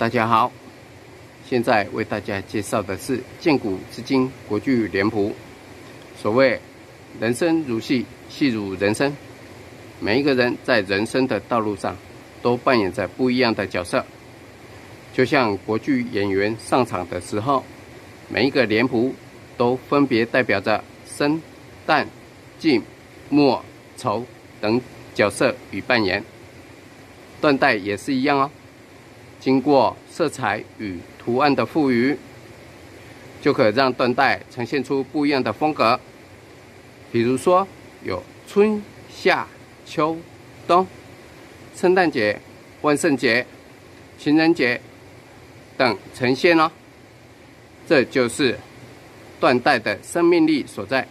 大家好，现在为大家介绍的是建古至今国剧脸谱。所谓人生如戏，戏如人生，每一个人在人生的道路上都扮演着不一样的角色。就像国剧演员上场的时候，每一个脸谱都分别代表着生、旦、净、末、丑等角色与扮演。断代也是一样哦。经过色彩与图案的赋予，就可让缎带呈现出不一样的风格。比如说，有春夏秋冬、圣诞节、万圣节、情人节等呈现哦。这就是缎带的生命力所在。